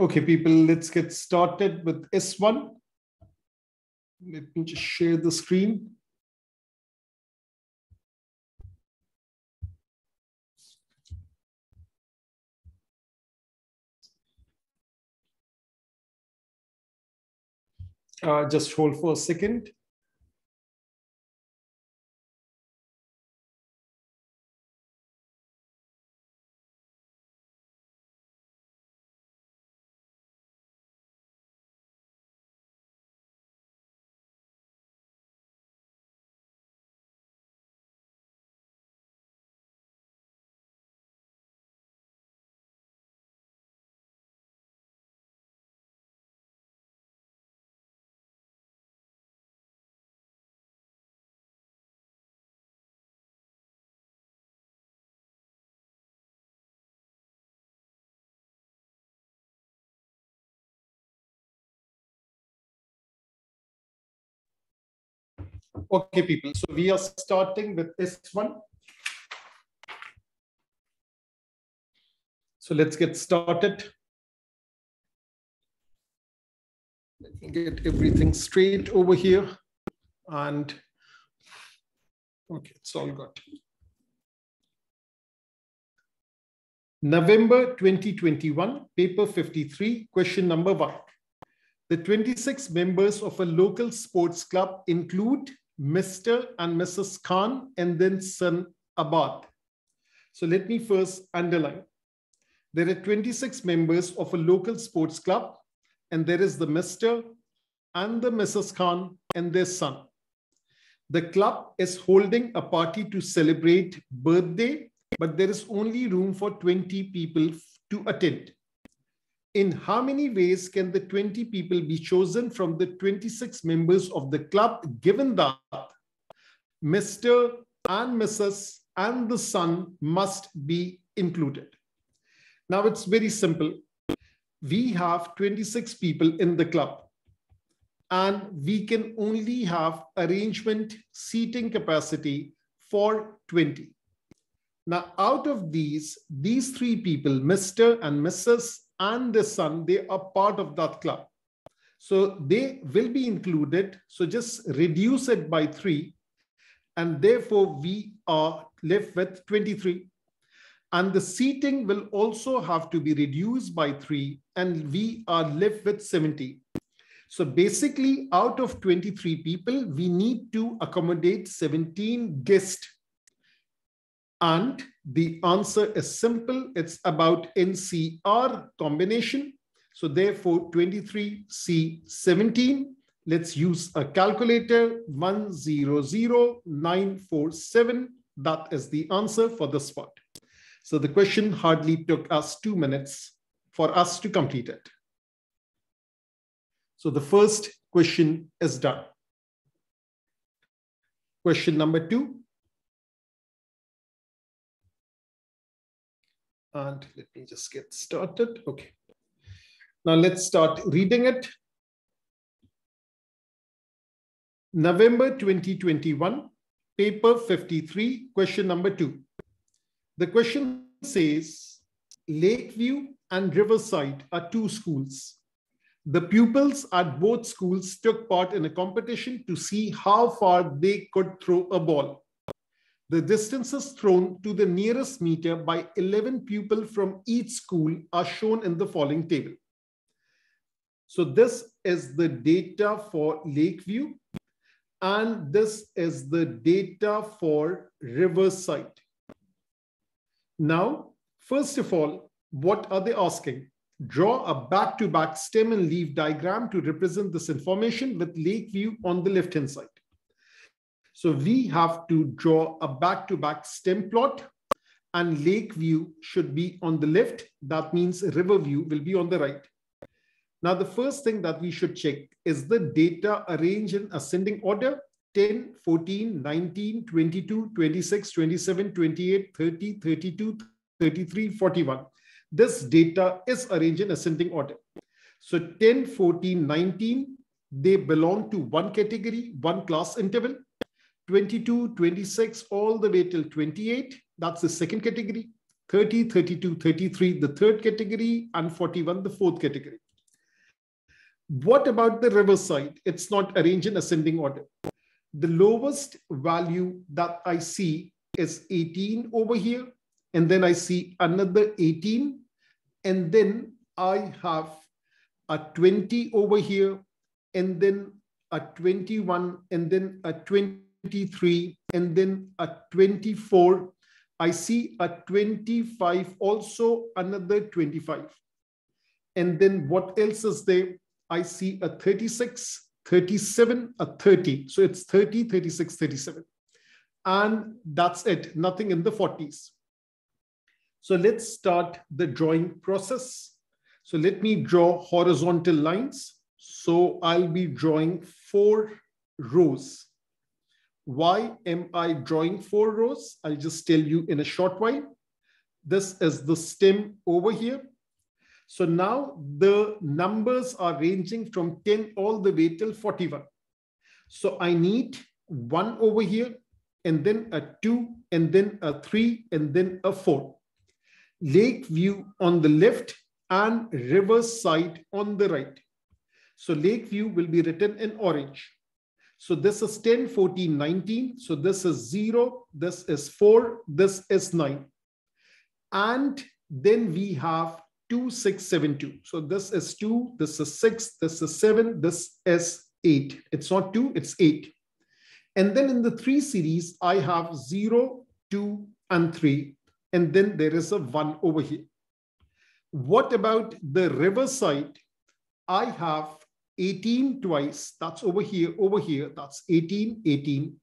Okay, people, let's get started with S1. Let me just share the screen. Uh, just hold for a second. Okay, people. So we are starting with S1. So let's get started. Let me get everything straight over here. And okay, it's all good. November 2021, paper 53, question number one. The 26 members of a local sports club include Mr. and Mrs. Khan, and then son Abad. So let me first underline. There are 26 members of a local sports club, and there is the Mr. and the Mrs. Khan and their son. The club is holding a party to celebrate birthday, but there is only room for 20 people to attend in how many ways can the 20 people be chosen from the 26 members of the club, given that Mr. and Mrs. and the son must be included? Now it's very simple. We have 26 people in the club and we can only have arrangement seating capacity for 20. Now, out of these, these three people, Mr. and Mrs and the son, they are part of that club. So they will be included. So just reduce it by three. And therefore, we are left with 23. And the seating will also have to be reduced by three. And we are left with 70. So basically, out of 23 people, we need to accommodate 17 guests and the answer is simple. It's about NCR combination. So therefore, 23C17. Let's use a calculator, 100947. That is the answer for this part. So the question hardly took us two minutes for us to complete it. So the first question is done. Question number two. And let me just get started. Okay. Now let's start reading it. November 2021, paper 53, question number two. The question says, Lakeview and Riverside are two schools. The pupils at both schools took part in a competition to see how far they could throw a ball. The distances thrown to the nearest meter by 11 pupils from each school are shown in the following table. So this is the data for Lakeview and this is the data for Riverside. Now, first of all, what are they asking? Draw a back-to-back -back stem and leaf diagram to represent this information with Lakeview on the left-hand side. So we have to draw a back-to-back -back stem plot and lake view should be on the left. That means river view will be on the right. Now, the first thing that we should check is the data arranged in ascending order 10, 14, 19, 22, 26, 27, 28, 30, 32, 33, 41. This data is arranged in ascending order. So 10, 14, 19, they belong to one category, one class interval. 22, 26, all the way till 28. That's the second category. 30, 32, 33, the third category, and 41, the fourth category. What about the Riverside? It's not arranged in ascending order. The lowest value that I see is 18 over here. And then I see another 18. And then I have a 20 over here. And then a 21. And then a 23. And then a 24. I see a 25, also another 25. And then what else is there? I see a 36, 37, a 30. So it's 30, 36, 37. And that's it, nothing in the 40s. So let's start the drawing process. So let me draw horizontal lines. So I'll be drawing four rows. Why am I drawing four rows? I'll just tell you in a short while. This is the stem over here. So now the numbers are ranging from 10 all the way till 41. So I need one over here, and then a two, and then a three, and then a four. Lake view on the left and river side on the right. So lake view will be written in orange. So this is 10, 14, 19. So this is 0, this is 4, this is 9. And then we have 2672. So this is 2, this is 6, this is 7, this is 8. It's not 2, it's 8. And then in the 3 series, I have 0, 2, and 3. And then there is a 1 over here. What about the river side? I have 18 twice. That's over here, over here. That's 18, 18.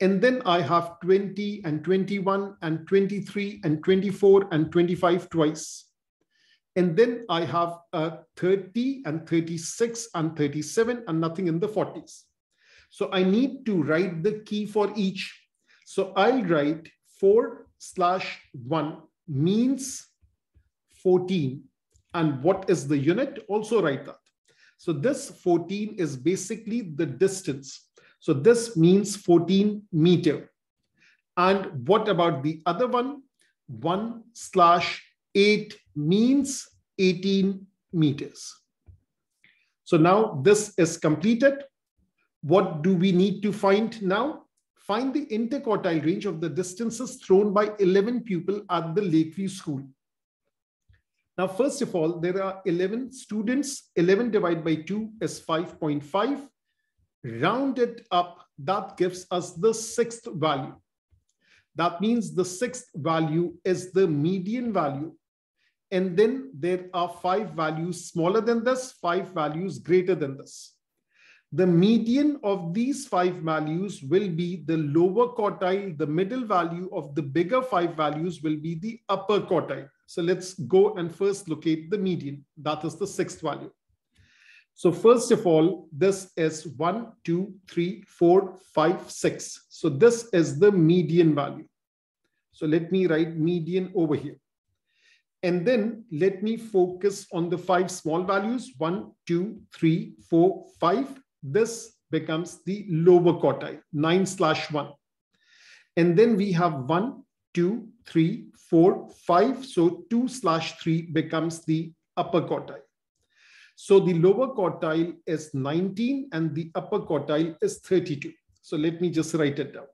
And then I have 20 and 21 and 23 and 24 and 25 twice. And then I have a 30 and 36 and 37 and nothing in the 40s. So I need to write the key for each. So I'll write 4 slash 1 means 14. And what is the unit? Also write that. So this 14 is basically the distance. So this means 14 meter. And what about the other one? 1 slash 8 means 18 meters. So now this is completed. What do we need to find now? Find the interquartile range of the distances thrown by 11 pupils at the Lakeview School. Now, first of all, there are 11 students. 11 divided by 2 is 5.5. Rounded up, that gives us the sixth value. That means the sixth value is the median value and then there are five values smaller than this, five values greater than this. The median of these five values will be the lower quartile. The middle value of the bigger five values will be the upper quartile. So let's go and first locate the median. That is the sixth value. So first of all, this is one, two, three, four, five, six. So this is the median value. So let me write median over here. And then let me focus on the five small values, one, two, three, four, five. This becomes the lower quartile, nine slash one. And then we have one, two, three, four, five. So two slash three becomes the upper quartile. So the lower quartile is 19 and the upper quartile is 32. So let me just write it down.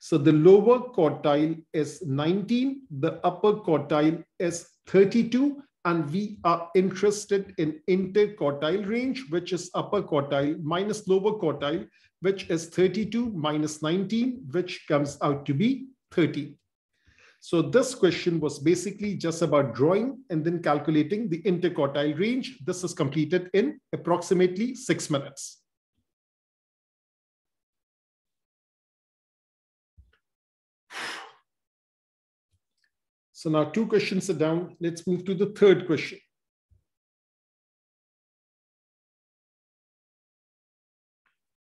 So the lower quartile is 19, the upper quartile is 32, and we are interested in interquartile range, which is upper quartile minus lower quartile, which is 32 minus 19, which comes out to be 30. So this question was basically just about drawing and then calculating the interquartile range. This is completed in approximately six minutes. So now two questions are down. Let's move to the third question.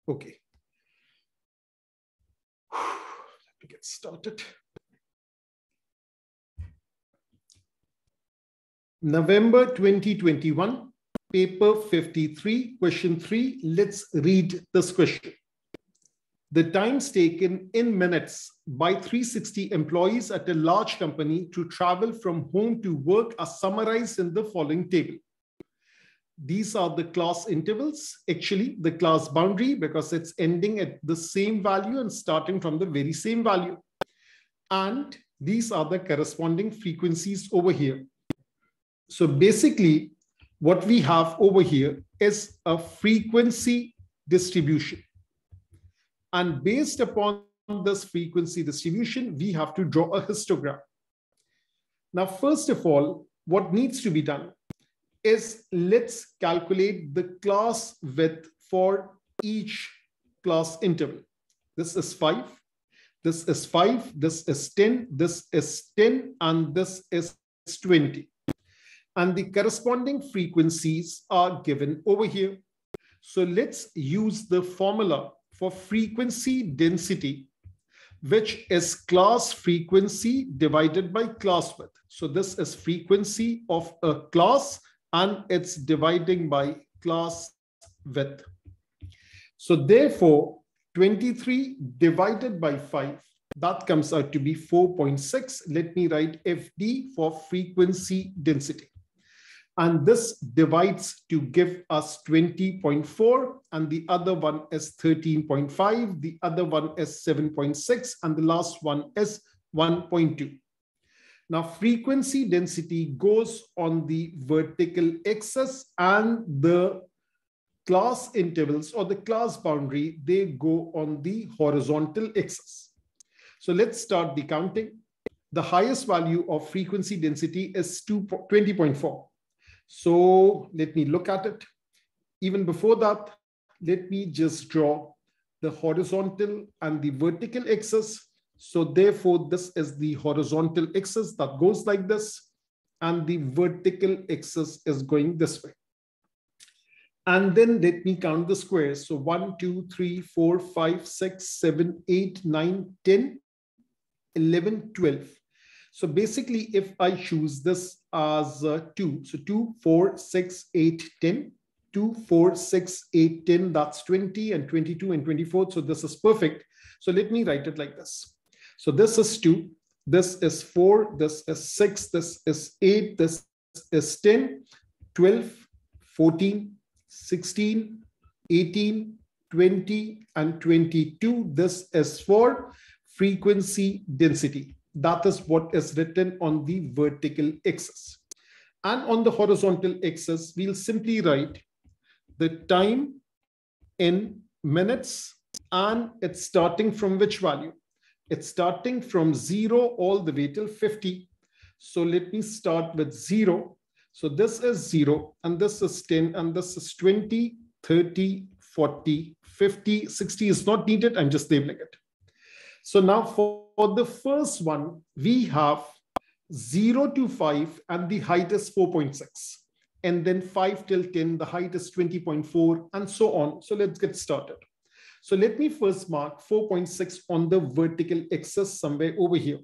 Okay. Let me get started. November 2021, paper 53, question three. Let's read this question. the times taken in minutes by 360 employees at a large company to travel from home to work are summarized in the following table. These are the class intervals, actually the class boundary because it's ending at the same value and starting from the very same value. And these are the corresponding frequencies over here. So basically what we have over here is a frequency distribution. And based upon this frequency distribution, we have to draw a histogram. Now, first of all, what needs to be done is let's calculate the class width for each class interval. This is 5, this is 5, this is 10, this is 10, and this is 20. And the corresponding frequencies are given over here. So let's use the formula for frequency density, which is class frequency divided by class width. So this is frequency of a class and it's dividing by class width. So therefore, 23 divided by 5, that comes out to be 4.6. Let me write FD for frequency density. And this divides to give us 20.4, and the other one is 13.5, the other one is 7.6, and the last one is 1.2. Now, frequency density goes on the vertical axis and the class intervals or the class boundary, they go on the horizontal axis. So let's start the counting. The highest value of frequency density is 20.4. So let me look at it. Even before that, let me just draw the horizontal and the vertical axis so therefore, this is the horizontal axis that goes like this, and the vertical axis is going this way. And then let me count the squares. So 1, 2, 3, 4, 5, 6, 7, 8, 9, 10, 11, 12. So basically, if I choose this as uh, 2, so 2, 4, 6, 8, 10, 2, 4, 6, 8, 10, that's 20 and 22 and 24. So this is perfect. So let me write it like this. So this is 2, this is 4, this is 6, this is 8, this is 10, 12, 14, 16, 18, 20, and 22. This is for frequency density. That is what is written on the vertical axis. And on the horizontal axis, we'll simply write the time in minutes and it's starting from which value? It's starting from zero all the way till 50. So let me start with zero. So this is zero, and this is 10, and this is 20, 30, 40, 50, 60 is not needed. I'm just labeling it. So now for, for the first one, we have 0 to 5, and the height is 4.6. And then 5 till 10, the height is 20.4, and so on. So let's get started. So let me first mark 4.6 on the vertical axis somewhere over here.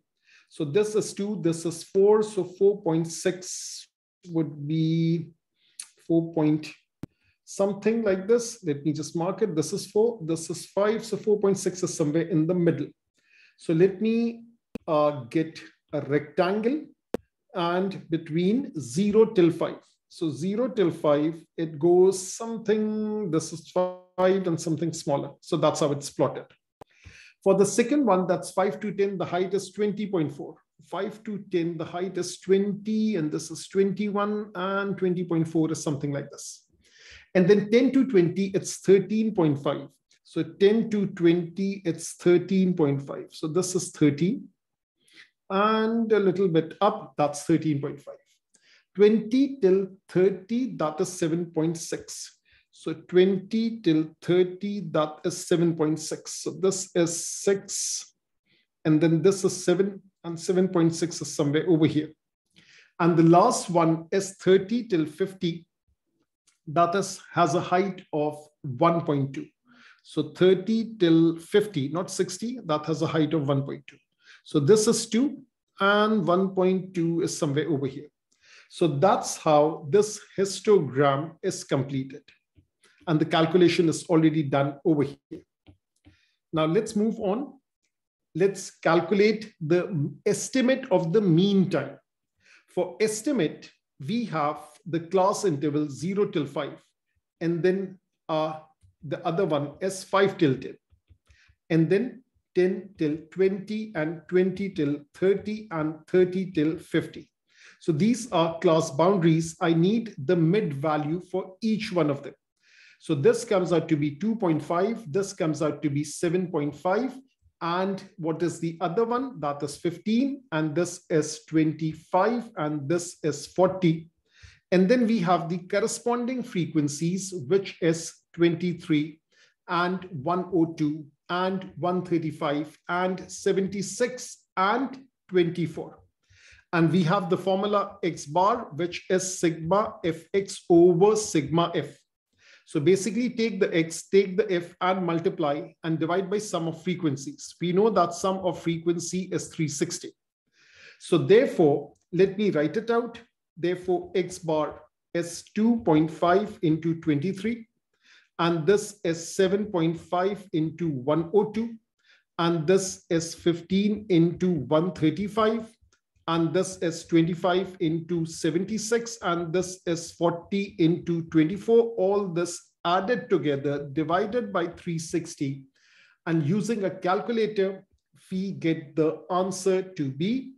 So this is 2, this is 4. So 4.6 would be 4 point something like this. Let me just mark it. This is 4, this is 5. So 4.6 is somewhere in the middle. So let me uh, get a rectangle and between 0 till 5. So 0 till 5, it goes something, this is 5 and something smaller. So that's how it's plotted. For the second one, that's 5 to 10, the height is 20.4. 5 to 10, the height is 20, and this is 21, and 20.4 is something like this. And then 10 to 20, it's 13.5. So 10 to 20, it's 13.5. So this is 13. And a little bit up, that's 13.5. 20 till 30, that is 7.6. So 20 till 30, that is 7.6. So this is 6, and then this is 7, and 7.6 is somewhere over here. And the last one is 30 till 50. That is, has a height of 1.2. So 30 till 50, not 60, that has a height of 1.2. So this is 2, and 1.2 is somewhere over here. So that's how this histogram is completed and the calculation is already done over here. Now let's move on. Let's calculate the estimate of the mean time. For estimate, we have the class interval 0 till 5, and then uh, the other one is 5 till 10, and then 10 till 20, and 20 till 30, and 30 till 50. So these are class boundaries. I need the mid value for each one of them. So this comes out to be 2.5. This comes out to be 7.5. And what is the other one? That is 15. And this is 25. And this is 40. And then we have the corresponding frequencies, which is 23 and 102 and 135 and 76 and 24. And we have the formula x bar, which is sigma fx over sigma f. So basically take the x, take the f and multiply and divide by sum of frequencies. We know that sum of frequency is 360. So therefore, let me write it out. Therefore, x bar is 2.5 into 23. And this is 7.5 into 102. And this is 15 into 135 and this is 25 into 76 and this is 40 into 24 all this added together divided by 360 and using a calculator we get the answer to be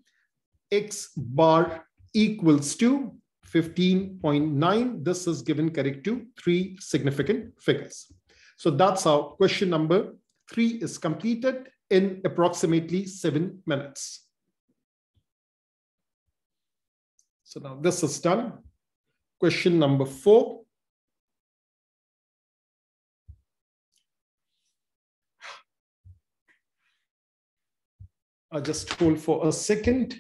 x bar equals to 15.9 this is given correct to three significant figures so that's how question number three is completed in approximately seven minutes So now this is done. Question number four. I'll just hold for a second.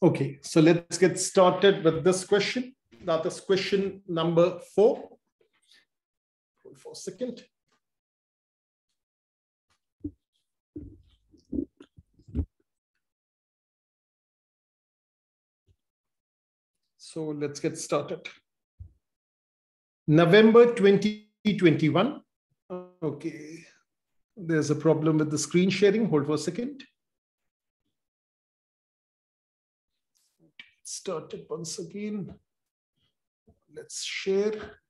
Okay, so let's get started with this question. That is question number four. Hold for a second. So let's get started. November 2021. Okay, there's a problem with the screen sharing. Hold for a second. Start it once again. Let's share.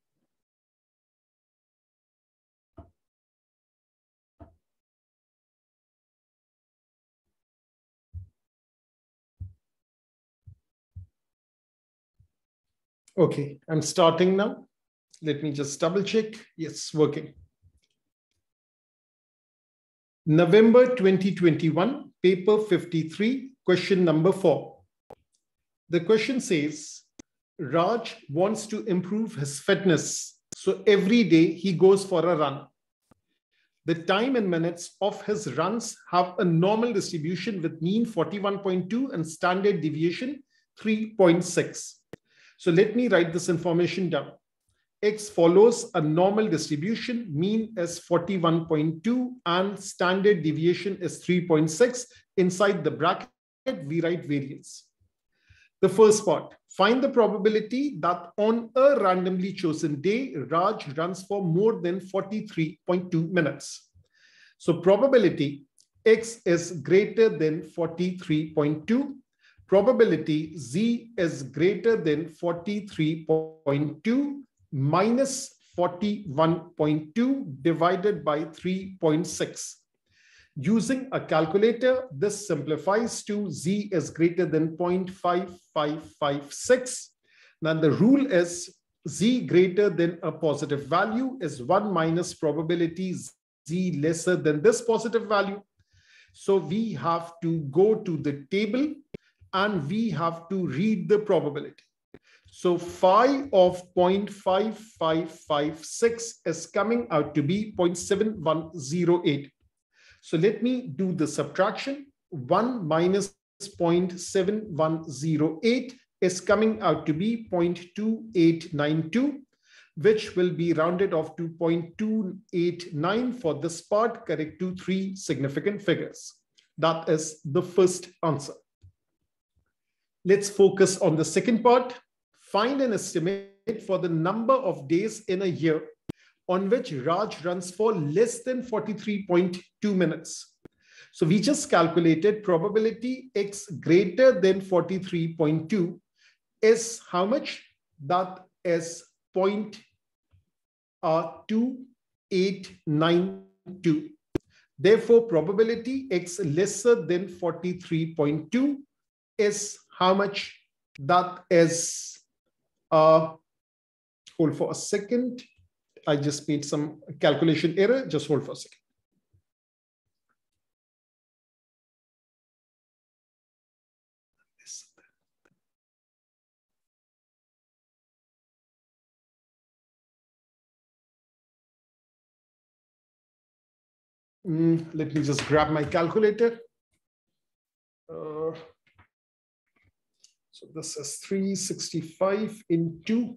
Okay, I'm starting now. Let me just double check. Yes, working. November 2021, paper 53, question number four. The question says, Raj wants to improve his fitness. So every day he goes for a run. The time and minutes of his runs have a normal distribution with mean 41.2 and standard deviation 3.6. So let me write this information down. X follows a normal distribution, mean is 41.2 and standard deviation is 3.6. Inside the bracket, we write variance. The first part, find the probability that on a randomly chosen day, Raj runs for more than 43.2 minutes. So probability X is greater than 43.2. Probability Z is greater than 43.2 minus 41.2 divided by 3.6. Using a calculator, this simplifies to Z is greater than 0.5556. Now the rule is Z greater than a positive value is 1 minus probability Z lesser than this positive value. So we have to go to the table and we have to read the probability. So phi of 0.5556 is coming out to be 0.7108. So let me do the subtraction. 1 minus 0.7108 is coming out to be 0.2892, which will be rounded off to 0.289 for this part, correct to three significant figures. That is the first answer. Let's focus on the second part. Find an estimate for the number of days in a year on which Raj runs for less than 43.2 minutes. So we just calculated probability X greater than 43.2 is how much? That is point, uh, 2892. Therefore, probability X lesser than 43.2 is how much? That is, uh, hold for a second. I just made some calculation error. Just hold for a second. Mm, let me just grab my calculator. Uh, so this is 365 into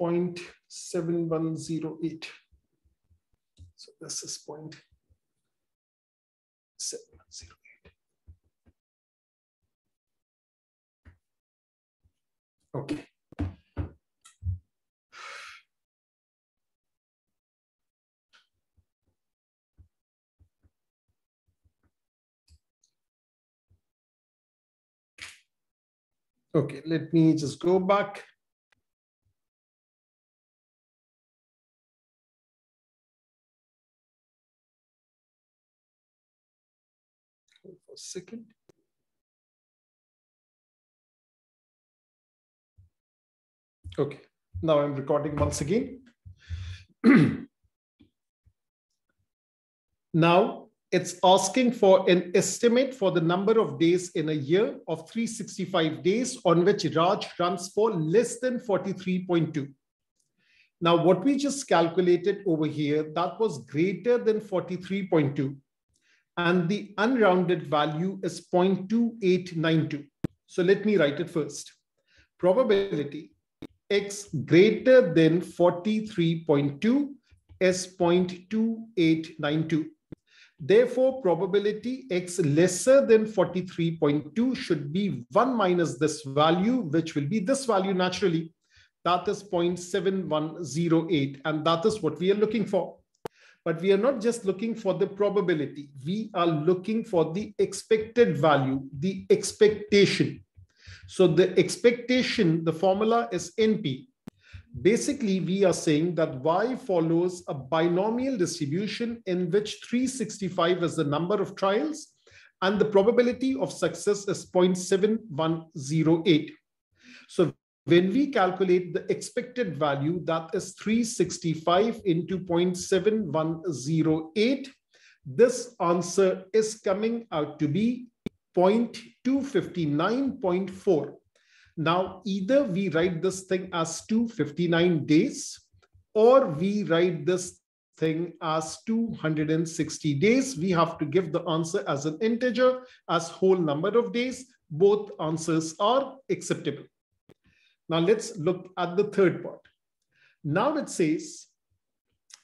0.7108. So this is 0.7108. Okay. Okay, let me just go back. Second. Okay, now I'm recording once again. now, it's asking for an estimate for the number of days in a year of 365 days on which Raj runs for less than 43.2. Now, what we just calculated over here, that was greater than 43.2. And the unrounded value is 0.2892. So let me write it first. Probability x greater than 43.2 is 0.2892. Therefore, probability x lesser than 43.2 should be 1 minus this value, which will be this value naturally. That is 0.7108. And that is what we are looking for. But we are not just looking for the probability. We are looking for the expected value, the expectation. So the expectation, the formula is NP. Basically, we are saying that y follows a binomial distribution in which 365 is the number of trials and the probability of success is 0.7108. So when we calculate the expected value, that is 365 into 0.7108, this answer is coming out to be 0.259.4. Now, either we write this thing as 259 days or we write this thing as 260 days. We have to give the answer as an integer, as whole number of days. Both answers are acceptable. Now let's look at the third part. Now it says,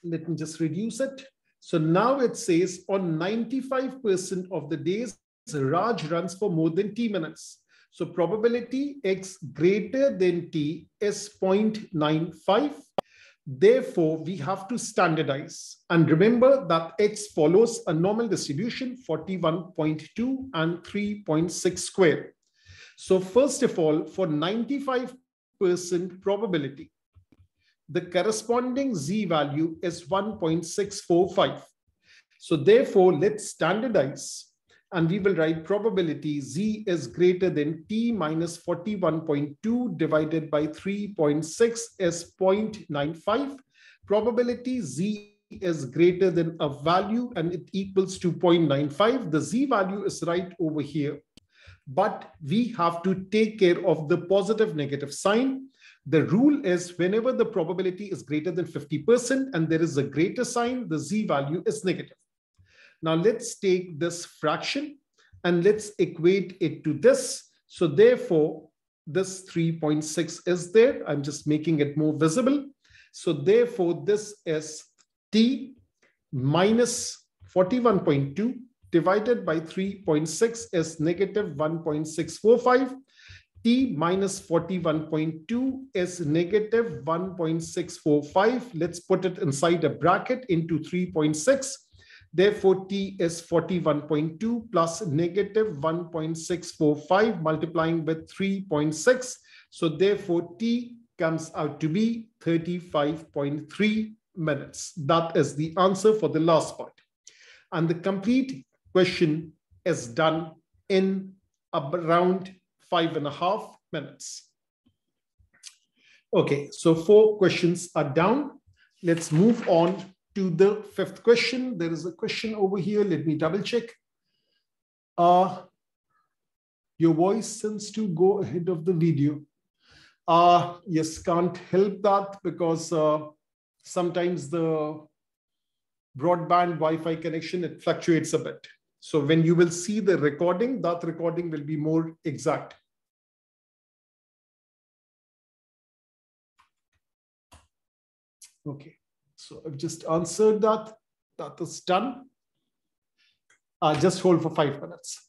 let me just reduce it. So now it says on 95% of the days, Raj runs for more than T minutes. So probability x greater than t is 0.95. Therefore, we have to standardize. And remember that x follows a normal distribution 41.2 and 3.6 square. So first of all, for 95% probability, the corresponding z value is 1.645. So therefore, let's standardize and we will write probability z is greater than t minus 41.2 divided by 3.6 is 0.95. Probability z is greater than a value and it equals to 0.95. The z value is right over here. But we have to take care of the positive negative sign. The rule is whenever the probability is greater than 50% and there is a greater sign, the z value is negative. Now let's take this fraction and let's equate it to this. So therefore, this 3.6 is there. I'm just making it more visible. So therefore, this is t minus 41.2 divided by 3.6 is negative 1.645. t minus 41.2 is negative 1.645. Let's put it inside a bracket into 3.6. Therefore, T is 41.2 plus negative 1.645 multiplying with 3.6. So therefore, T comes out to be 35.3 minutes. That is the answer for the last part. And the complete question is done in around five and a half minutes. Okay, so four questions are down. Let's move on to the fifth question. There is a question over here. Let me double check. Uh, your voice seems to go ahead of the video. Uh, yes, can't help that because uh, sometimes the broadband Wi-Fi connection, it fluctuates a bit. So when you will see the recording, that recording will be more exact. Okay. So I've just answered that. That is done. Uh, just hold for five minutes.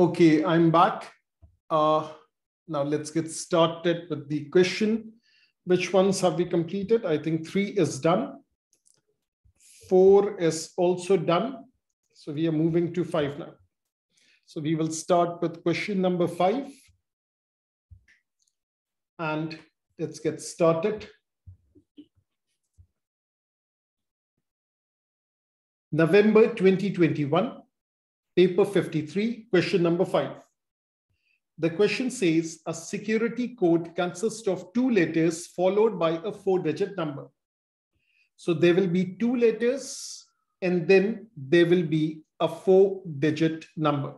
Okay, I'm back. Uh, now let's get started with the question. Which ones have we completed? I think three is done. Four is also done. So we are moving to five now. So we will start with question number five. And let's get started. November 2021, paper 53, question number five. The question says a security code consists of two letters followed by a four digit number. So there will be two letters and then there will be a four digit number.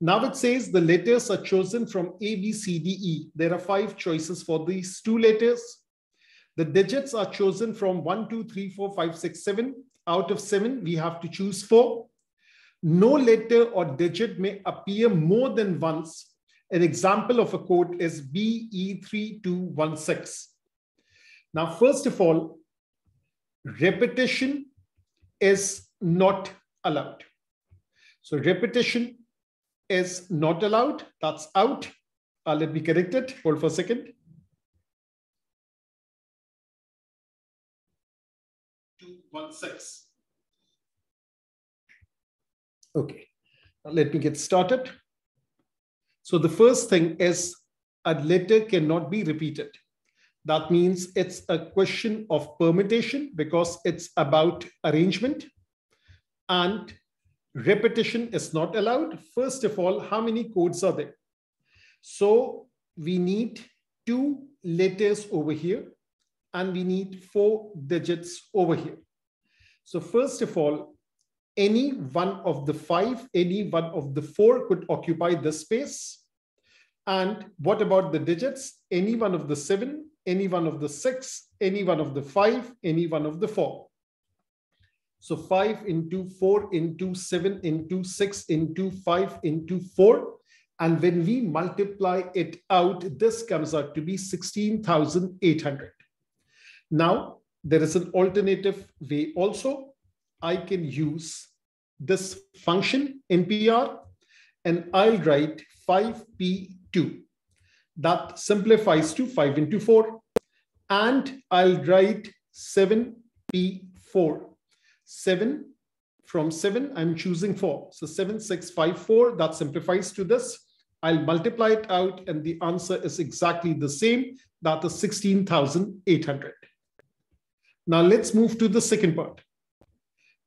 Now it says the letters are chosen from A, B, C, D, E. There are five choices for these two letters. The digits are chosen from 1, 2, 3, 4, 5, 6, 7. Out of 7, we have to choose 4. No letter or digit may appear more than once. An example of a code is BE3216. Now, first of all, repetition is not allowed. So repetition is not allowed. That's out. Uh, let me correct it. Hold for a second. Two, one, six. Okay, now let me get started. So the first thing is a letter cannot be repeated. That means it's a question of permutation because it's about arrangement and repetition is not allowed. First of all, how many codes are there? So we need two letters over here and we need four digits over here. So first of all, any one of the five, any one of the four could occupy this space. And what about the digits? Any one of the seven, any one of the six, any one of the five, any one of the four. So 5 into 4 into 7 into 6 into 5 into 4. And when we multiply it out, this comes out to be 16,800. Now, there is an alternative way also. I can use this function NPR and I'll write 5P2. That simplifies to 5 into 4. And I'll write 7P4 7 from 7 i'm choosing 4 so 7 6 5 4 that simplifies to this. I'll multiply it out and the answer is exactly the same. That is 16800 now let's move to the second part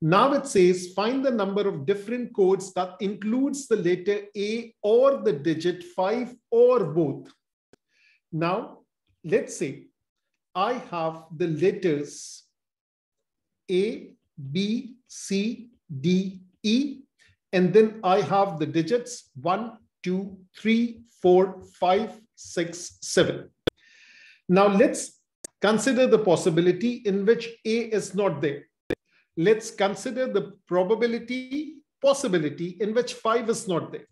now it says find the number of different codes that includes the letter a or the digit 5 or both now let's say i have the letters a B, C, D, E. And then I have the digits one, two, three, four, five, six, seven. Now let's consider the possibility in which A is not there. Let's consider the probability, possibility in which five is not there.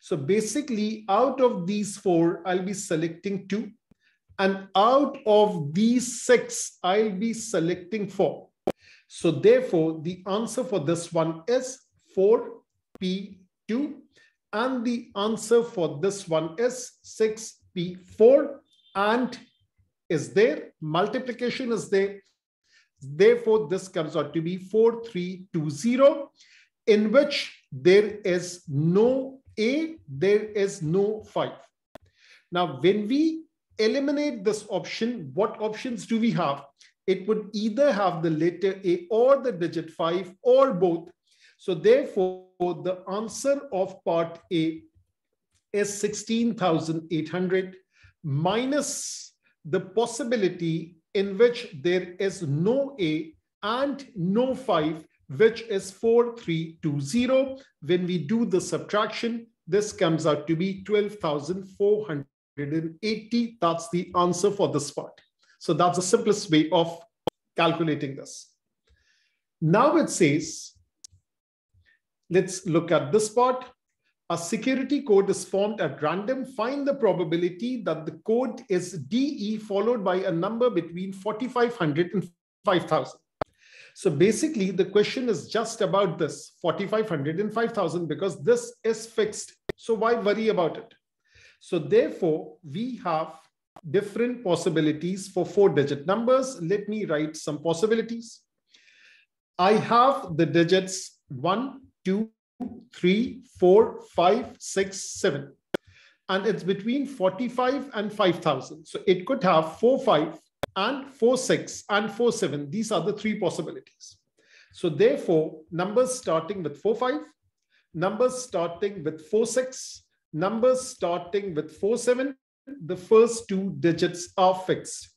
So basically out of these four, I'll be selecting two. And out of these six, I'll be selecting four. So therefore, the answer for this one is 4P2 and the answer for this one is 6P4 and is there, multiplication is there. Therefore, this comes out to be 4320 in which there is no A, there is no 5. Now, when we eliminate this option, what options do we have? it would either have the letter A or the digit 5 or both. So therefore, the answer of part A is 16,800 minus the possibility in which there is no A and no 5, which is 4320. When we do the subtraction, this comes out to be 12,480. That's the answer for this part. So that's the simplest way of calculating this. Now it says, let's look at this part. A security code is formed at random. Find the probability that the code is DE followed by a number between 4,500 and 5,000. So basically, the question is just about this 4,500 and 5,000 because this is fixed So why worry about it? So therefore, we have different possibilities for four digit numbers. Let me write some possibilities. I have the digits one, two, three, four, five, six, seven. And it's between 45 and 5,000. So it could have four, five and four, six and four, seven. These are the three possibilities. So therefore, numbers starting with four, five, numbers starting with four, six, numbers starting with four, seven, the first two digits are fixed.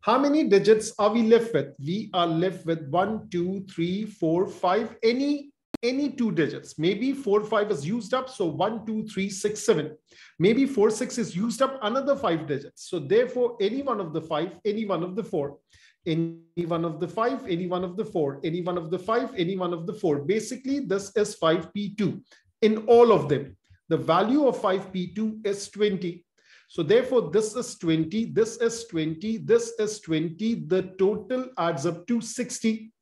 How many digits are we left with? We are left with one, two, three, four, five, any, any two digits. Maybe four, five is used up. So one, two, three, six, seven. Maybe four, six is used up another five digits. So therefore, any one of the five, any one of the four, any one of the five, any one of the four, any one of the five, any one of the four. Basically, this is 5P2 in all of them. The value of 5P2 is 20. So therefore, this is 20, this is 20, this is 20. The total adds up to 60.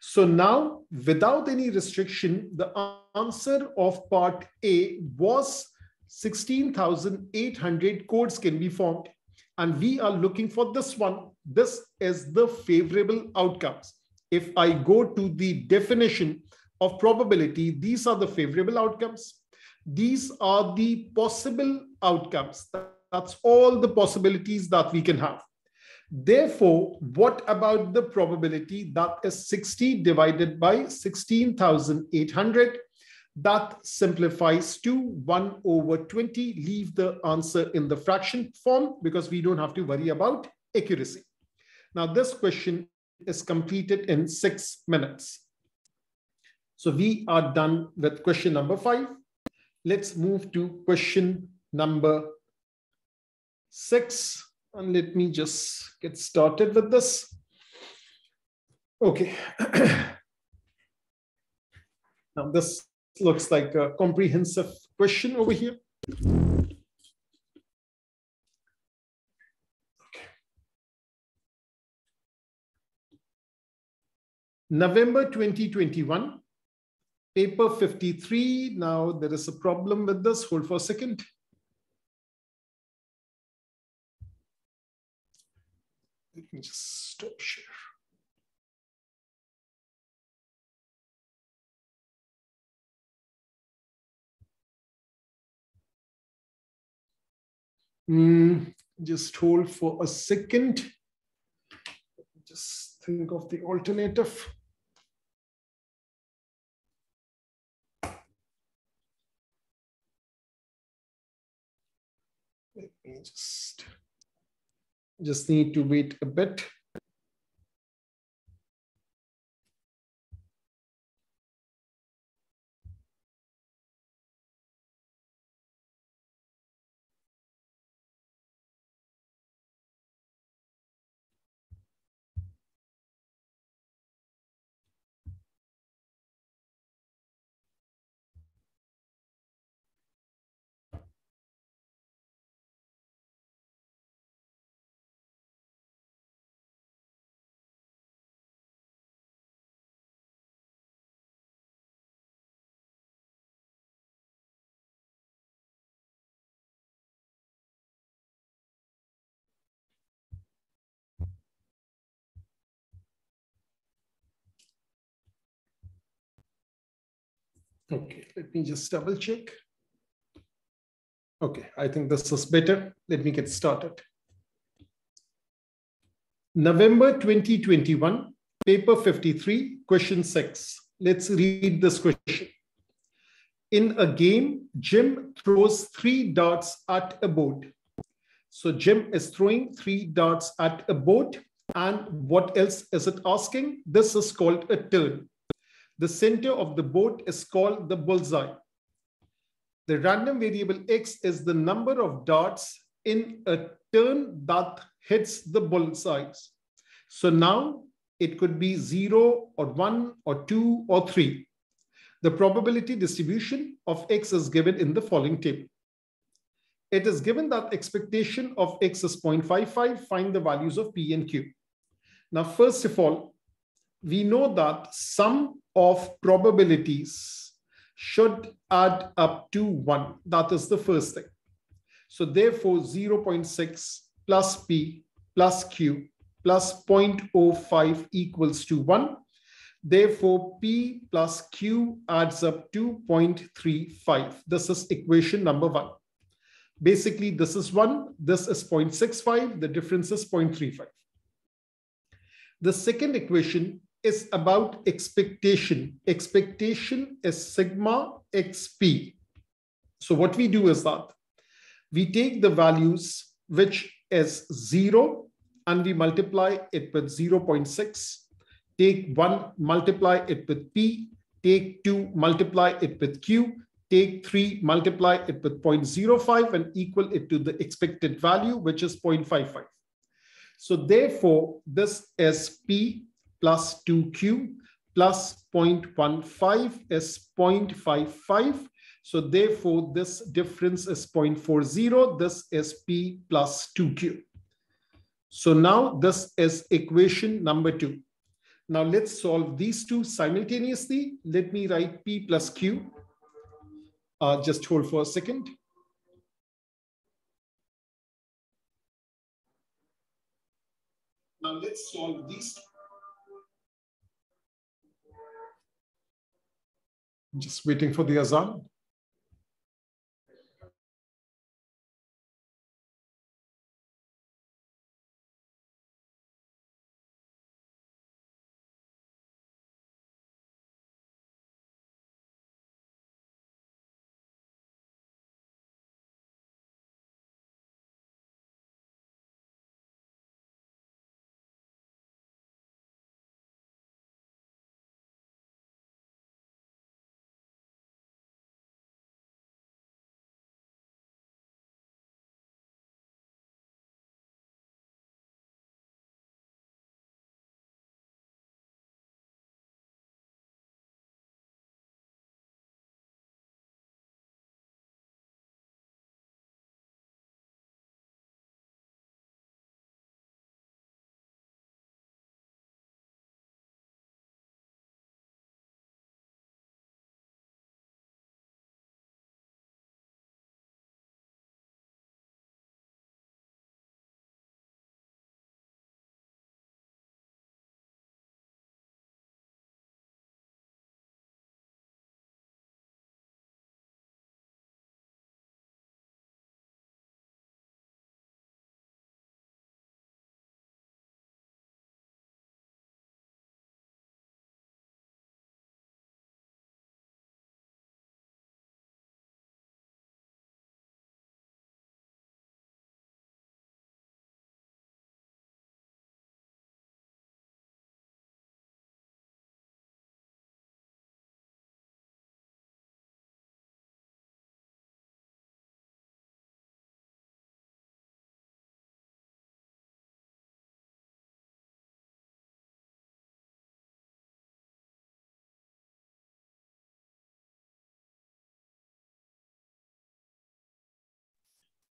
So now, without any restriction, the answer of part A was 16,800 codes can be formed. And we are looking for this one. This is the favorable outcomes. If I go to the definition of probability, these are the favorable outcomes. These are the possible outcomes. That's all the possibilities that we can have. Therefore, what about the probability that is 60 divided by 16,800? That simplifies to 1 over 20. Leave the answer in the fraction form because we don't have to worry about accuracy. Now, this question is completed in six minutes. So we are done with question number five. Let's move to question number six. And let me just get started with this. Okay. now this looks like a comprehensive question over here. November 2021, paper 53. Now there is a problem with this. Hold for a second. Let me just stop share. Mm, just hold for a second. Just think of the alternative. Let me just just need to wait a bit. Okay, let me just double check. Okay, I think this is better. Let me get started. November 2021, paper 53, question six. Let's read this question. In a game, Jim throws three darts at a boat. So Jim is throwing three darts at a boat. And what else is it asking? This is called a turn. The center of the boat is called the bullseye. The random variable x is the number of darts in a turn that hits the bullseyes. So now it could be zero or one or two or three. The probability distribution of x is given in the following table. It is given that expectation of x is 0.55, find the values of p and q. Now, first of all, we know that sum of probabilities should add up to 1. That is the first thing. So therefore, 0.6 plus P plus Q plus 0.05 equals to 1. Therefore, P plus Q adds up to 0.35. This is equation number one. Basically, this is 1, this is 0.65, the difference is 0.35. The second equation is about expectation. Expectation is sigma xp. So what we do is that we take the values which is 0 and we multiply it with 0.6. Take 1, multiply it with p. Take 2, multiply it with q take 3, multiply it with 0.05 and equal it to the expected value, which is 0.55. So therefore, this is P plus 2Q plus 0.15 is 0.55. So therefore, this difference is 0.40. This is P plus 2Q. So now this is equation number two. Now let's solve these two simultaneously. Let me write P plus Q uh, just hold for a second. Now let's solve these. Just waiting for the azan.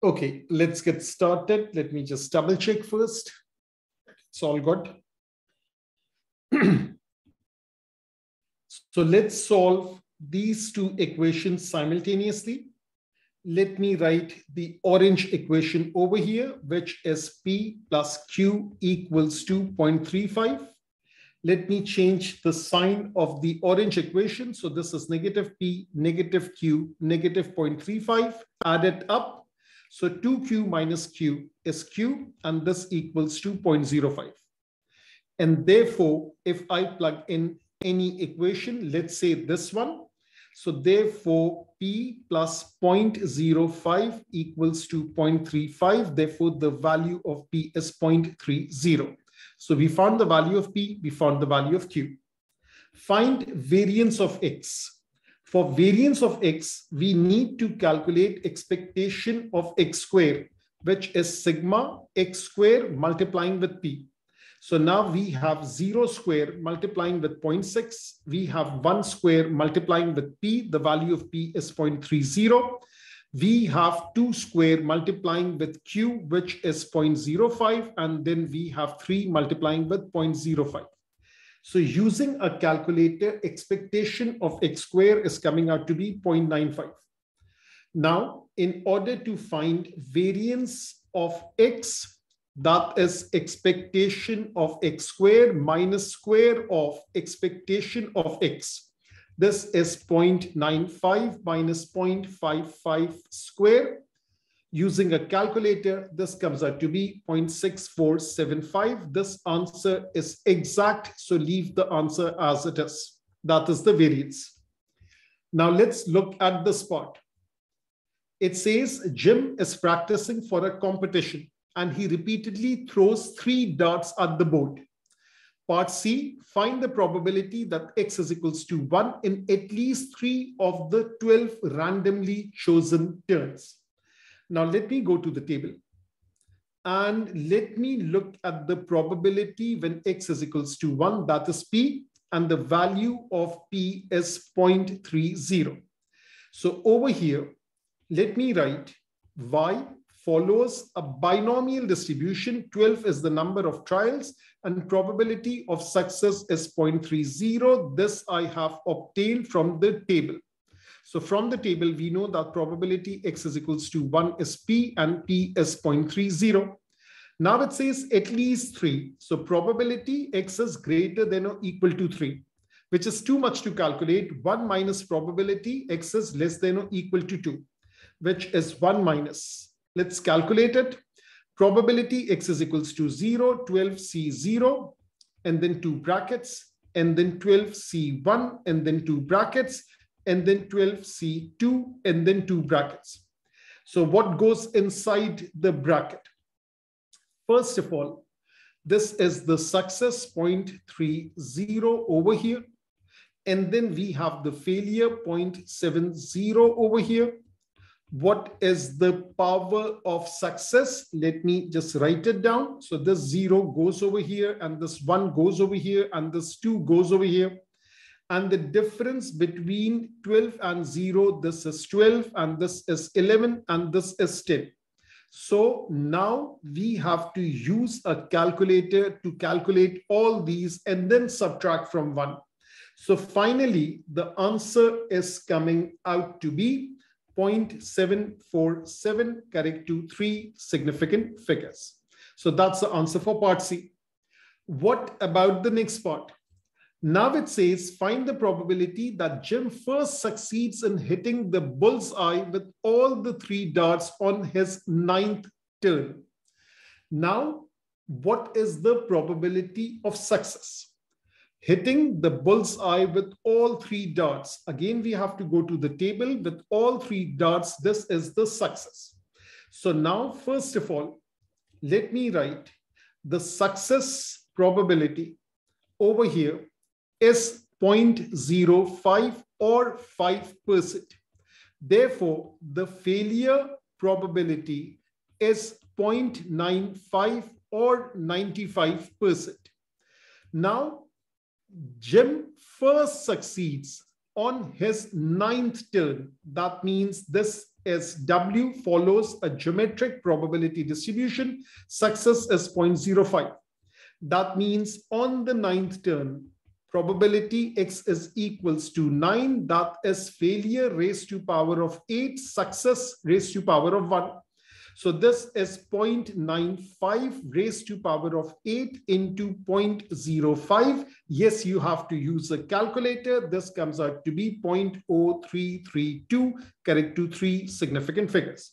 Okay, let's get started. Let me just double check first. It's all good. so let's solve these two equations simultaneously. Let me write the orange equation over here, which is P plus Q equals 2.35. Let me change the sign of the orange equation. So this is negative P, negative Q, negative 0.35. Add it up so 2q minus q is q, and this equals 2.05. And therefore, if I plug in any equation, let's say this one, so therefore, P plus 0.05 equals to 0.35. Therefore, the value of P is 0.30. So we found the value of P, we found the value of Q. Find variance of X. For variance of x, we need to calculate expectation of x square, which is sigma x square multiplying with p. So now we have 0 square multiplying with 0.6. We have 1 square multiplying with p. The value of p is 0.30. We have 2 square multiplying with q, which is 0.05. And then we have 3 multiplying with 0.05. So using a calculator, expectation of x square is coming out to be 0.95. Now, in order to find variance of x, that is expectation of x square minus square of expectation of x. This is 0.95 minus 0.55 square. Using a calculator, this comes out to be 0.6475. This answer is exact, so leave the answer as it is. That is the variance. Now let's look at the spot. It says Jim is practicing for a competition and he repeatedly throws three darts at the board. Part C, find the probability that x is equals to 1 in at least three of the 12 randomly chosen turns. Now let me go to the table and let me look at the probability when x is equals to 1, that is p, and the value of p is 0.30. So over here, let me write y follows a binomial distribution. 12 is the number of trials and probability of success is 0.30. This I have obtained from the table. So from the table, we know that probability x is equals to 1 is p and p is 0.30. Now it says at least 3. So probability x is greater than or equal to 3, which is too much to calculate. 1 minus probability x is less than or equal to 2, which is 1 minus. Let's calculate it. Probability x is equals to 0, 12c0, and then two brackets, and then 12c1, and then two brackets, and then 12C2 and then two brackets. So what goes inside the bracket? First of all, this is the success 0.30 over here. And then we have the failure 0.70 over here what is the power of success? Let me just write it down. So this zero goes over here and this one goes over here and this two goes over here and the difference between 12 and 0, this is 12 and this is 11 and this is 10. So now we have to use a calculator to calculate all these and then subtract from 1. So finally, the answer is coming out to be 0.747 correct to three significant figures. So that's the answer for part C. What about the next part? Now it says, find the probability that Jim first succeeds in hitting the bullseye with all the three darts on his ninth turn. Now, what is the probability of success? Hitting the bullseye with all three darts. Again, we have to go to the table with all three darts. This is the success. So now, first of all, let me write the success probability over here is 0.05 or 5%. Therefore, the failure probability is 0.95 or 95%. Now, Jim first succeeds on his ninth turn. That means this is W follows a geometric probability distribution. Success is 0.05. That means on the ninth turn, probability x is equals to 9. That is failure raised to power of 8, success raised to power of 1. So this is 0.95 raised to power of 8 into 0.05. Yes, you have to use a calculator. This comes out to be 0.0332, correct to three significant figures.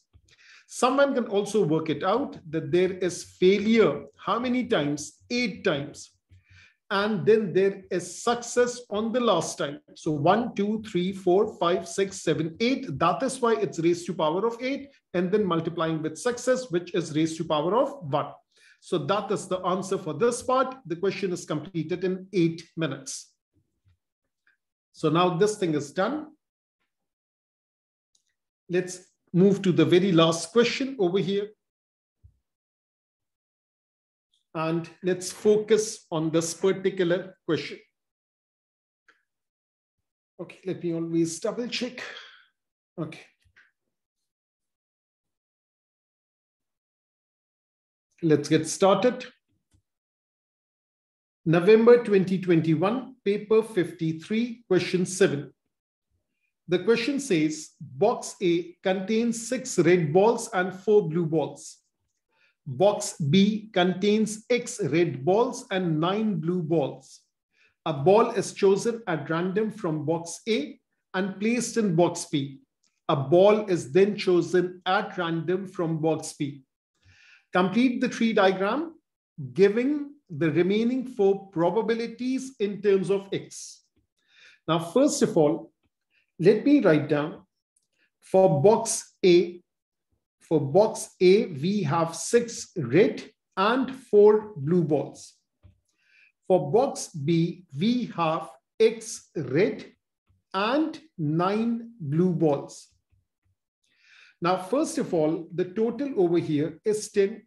Someone can also work it out that there is failure. How many times? Eight times and then there is success on the last time. So one, two, three, four, five, six, seven, eight. That is why it's raised to power of 8 and then multiplying with success, which is raised to power of 1. So that is the answer for this part. The question is completed in 8 minutes. So now this thing is done. Let's move to the very last question over here. And let's focus on this particular question. Okay, let me always double check. Okay. Let's get started. November 2021, paper 53, question 7. The question says, box A contains six red balls and four blue balls. Box B contains X red balls and nine blue balls. A ball is chosen at random from box A and placed in box B. A ball is then chosen at random from box B. Complete the tree diagram, giving the remaining four probabilities in terms of X. Now, first of all, let me write down for box A, for box A, we have six red and four blue balls. For box B, we have X red and nine blue balls. Now, first of all, the total over here is 10.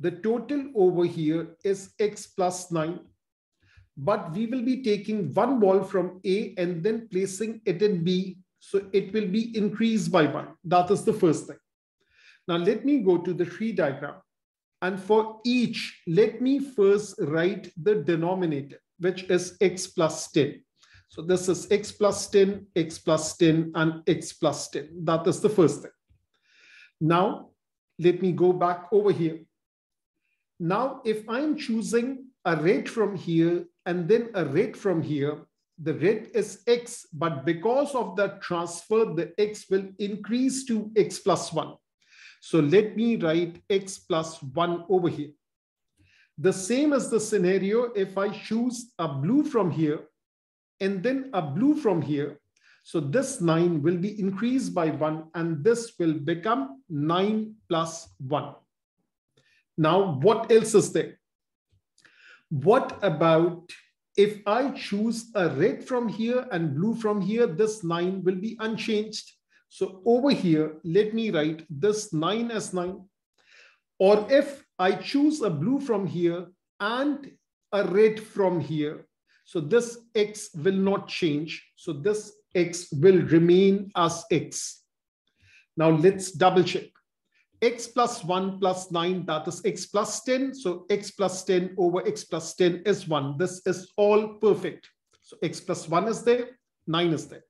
The total over here is X plus 9 but we will be taking one ball from A and then placing it in B. So it will be increased by one. That is the first thing. Now let me go to the tree diagram. And for each, let me first write the denominator, which is x plus 10. So this is x plus 10, x plus 10, and x plus 10. That is the first thing. Now, let me go back over here. Now, if I'm choosing a rate from here and then a rate from here, the rate is x, but because of the transfer, the x will increase to x plus 1. So let me write x plus 1 over here. The same as the scenario if I choose a blue from here and then a blue from here. So this 9 will be increased by 1 and this will become 9 plus 1. Now, what else is there? What about if I choose a red from here and blue from here, this 9 will be unchanged. So over here, let me write this 9 as 9. Or if I choose a blue from here and a red from here, so this x will not change. So this x will remain as x. Now let's double check x plus 1 plus 9, that is x plus 10. So x plus 10 over x plus 10 is 1. This is all perfect. So x plus 1 is there, 9 is there.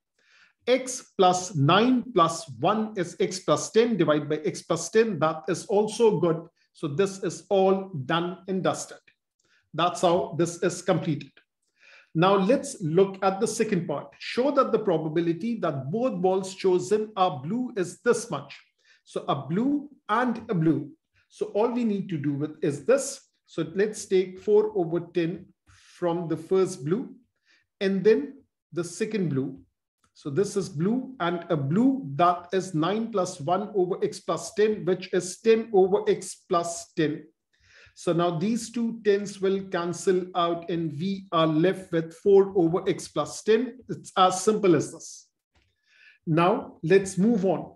X plus 9 plus 1 is x plus 10 divided by x plus 10. That is also good. So this is all done and dusted. That's how this is completed. Now let's look at the second part. Show that the probability that both balls chosen are blue is this much. So a blue and a blue. So all we need to do with is this. So let's take 4 over 10 from the first blue and then the second blue. So this is blue and a blue that is 9 plus 1 over x plus 10, which is 10 over x plus 10. So now these two tens will cancel out and we are left with 4 over x plus 10. It's as simple as this. Now let's move on.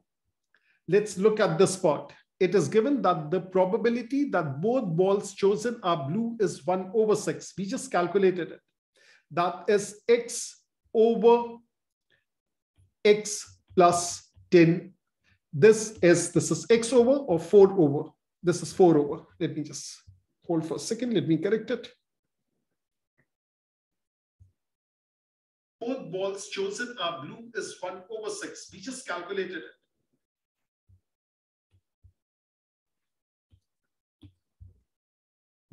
Let's look at this part. It is given that the probability that both balls chosen are blue is 1 over 6. We just calculated it. That is x over x plus 10. This is, this is x over or 4 over. This is 4 over. Let me just hold for a second. Let me correct it. Both balls chosen are blue is 1 over 6. We just calculated it.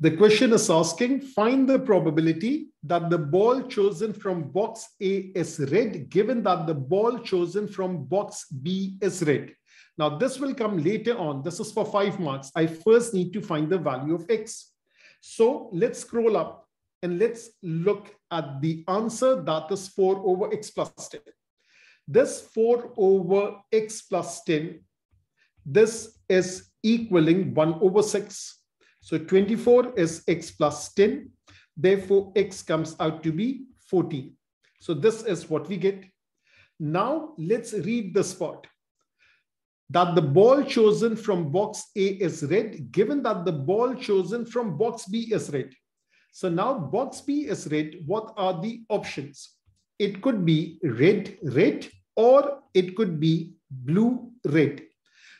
The question is asking, find the probability that the ball chosen from box A is red, given that the ball chosen from box B is red. Now, this will come later on. This is for five marks. I first need to find the value of X. So let's scroll up and let's look at the answer that is 4 over X plus 10. This 4 over X plus 10, this is equaling 1 over 6. So 24 is x plus 10. Therefore, x comes out to be 14. So this is what we get. Now let's read this part. That the ball chosen from box A is red, given that the ball chosen from box B is red. So now box B is red. What are the options? It could be red, red, or it could be blue, red.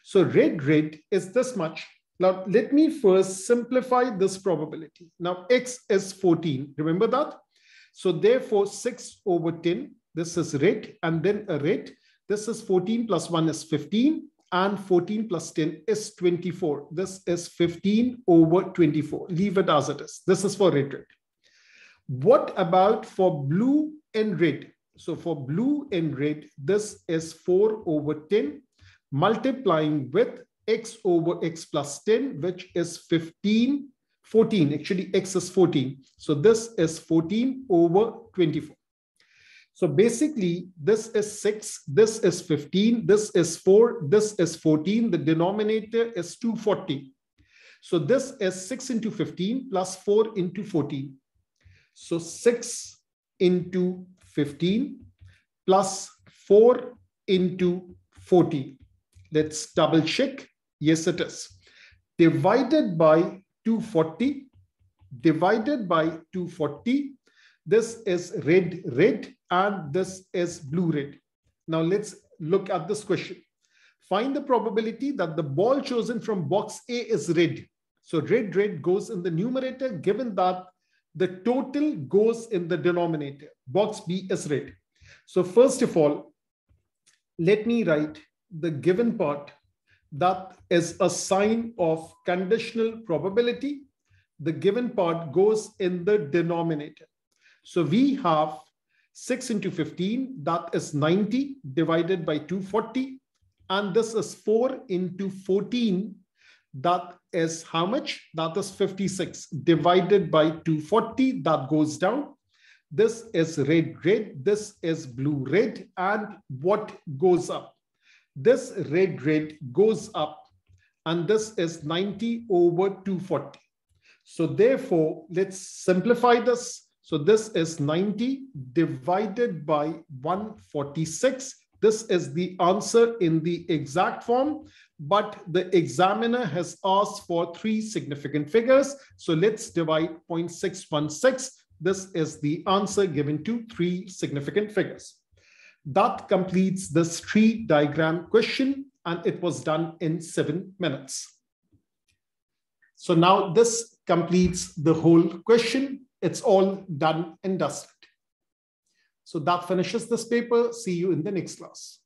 So red, red is this much. Now, let me first simplify this probability. Now, x is 14. Remember that? So therefore, 6 over 10, this is red, and then a red. This is 14 plus 1 is 15, and 14 plus 10 is 24. This is 15 over 24. Leave it as it is. This is for red. What about for blue and red? So for blue and red, this is 4 over 10 multiplying with x over x plus 10, which is 15, 14. Actually, x is 14. So this is 14 over 24. So basically, this is 6, this is 15, this is 4, this is 14. The denominator is 240. So this is 6 into 15 plus 4 into 14. So 6 into 15 plus 4 into 14. Let's double check. Yes, it is. Divided by 240, divided by 240. This is red, red, and this is blue, red. Now let's look at this question. Find the probability that the ball chosen from box A is red. So red, red goes in the numerator, given that the total goes in the denominator. Box B is red. So first of all, let me write the given part that is a sign of conditional probability. The given part goes in the denominator. So we have 6 into 15, that is 90 divided by 240. And this is 4 into 14, that is how much? That is 56 divided by 240, that goes down. This is red, red, this is blue, red, and what goes up? This red rate goes up and this is 90 over 240. So therefore, let's simplify this. So this is 90 divided by 146. This is the answer in the exact form, but the examiner has asked for three significant figures. So let's divide 0.616. This is the answer given to three significant figures. That completes this tree diagram question and it was done in seven minutes. So now this completes the whole question. It's all done and dusted. So that finishes this paper. See you in the next class.